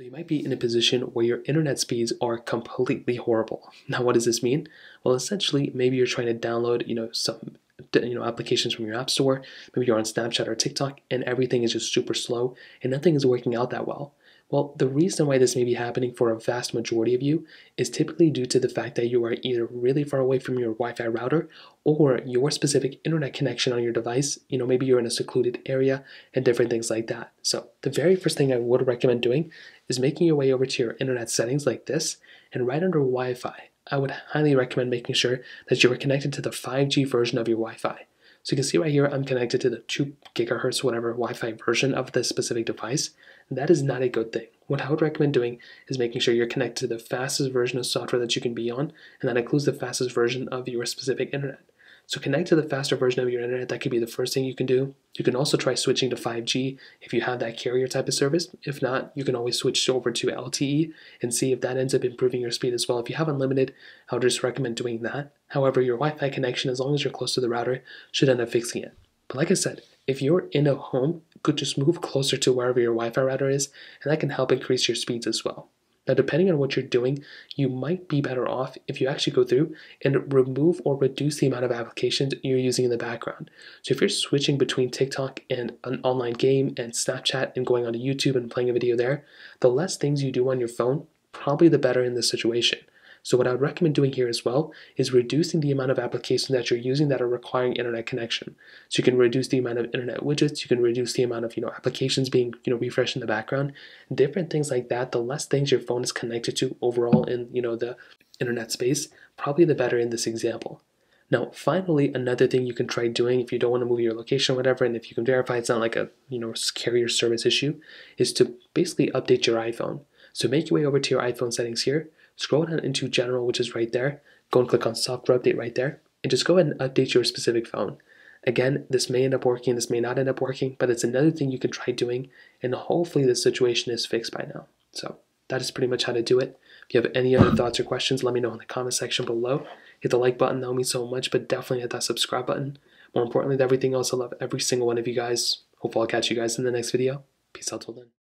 So you might be in a position where your internet speeds are completely horrible. Now, what does this mean? Well, essentially, maybe you're trying to download, you know, some you know applications from your app store. Maybe you're on Snapchat or TikTok, and everything is just super slow, and nothing is working out that well. Well, the reason why this may be happening for a vast majority of you is typically due to the fact that you are either really far away from your Wi Fi router or your specific internet connection on your device. You know, maybe you're in a secluded area and different things like that. So, the very first thing I would recommend doing is making your way over to your internet settings like this and right under Wi Fi. I would highly recommend making sure that you are connected to the 5G version of your Wi Fi. So you can see right here, I'm connected to the 2 gigahertz, whatever Wi-Fi version of this specific device. That is not a good thing. What I would recommend doing is making sure you're connected to the fastest version of software that you can be on, and that includes the fastest version of your specific internet. So connect to the faster version of your internet. That could be the first thing you can do. You can also try switching to 5G if you have that carrier type of service. If not, you can always switch over to LTE and see if that ends up improving your speed as well. If you have unlimited, I would just recommend doing that. However, your Wi-Fi connection, as long as you're close to the router, should end up fixing it. But like I said, if you're in a home, could just move closer to wherever your Wi-Fi router is, and that can help increase your speeds as well. Now, depending on what you're doing, you might be better off if you actually go through and remove or reduce the amount of applications you're using in the background. So, if you're switching between TikTok and an online game and Snapchat and going onto YouTube and playing a video there, the less things you do on your phone, probably the better in this situation. So what I would recommend doing here as well is reducing the amount of applications that you're using that are requiring internet connection. So you can reduce the amount of internet widgets, you can reduce the amount of you know applications being you know refreshed in the background, different things like that. The less things your phone is connected to overall in you know the internet space, probably the better in this example. Now, finally, another thing you can try doing if you don't want to move your location or whatever, and if you can verify it's not like a you know carrier service issue, is to basically update your iPhone. So make your way over to your iPhone settings here, scroll down into general, which is right there, go and click on software update right there, and just go ahead and update your specific phone. Again, this may end up working, this may not end up working, but it's another thing you can try doing, and hopefully the situation is fixed by now. So that is pretty much how to do it. If you have any other thoughts or questions, let me know in the comment section below. Hit the like button, that will mean so much, but definitely hit that subscribe button. More importantly than everything else, I love every single one of you guys. Hopefully I'll catch you guys in the next video. Peace out till then.